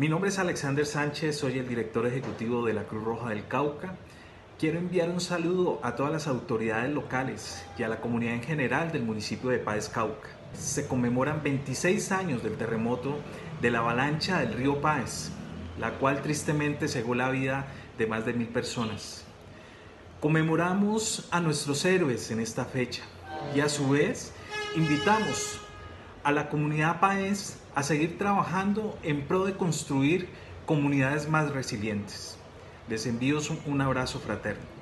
Mi nombre es Alexander Sánchez, soy el director ejecutivo de la Cruz Roja del Cauca. Quiero enviar un saludo a todas las autoridades locales y a la comunidad en general del municipio de Páez Cauca. Se conmemoran 26 años del terremoto de la avalancha del río Páez, la cual tristemente cegó la vida de más de mil personas. Conmemoramos a nuestros héroes en esta fecha y a su vez invitamos a la comunidad Páez a seguir trabajando en pro de construir comunidades más resilientes. Les envío un abrazo fraterno.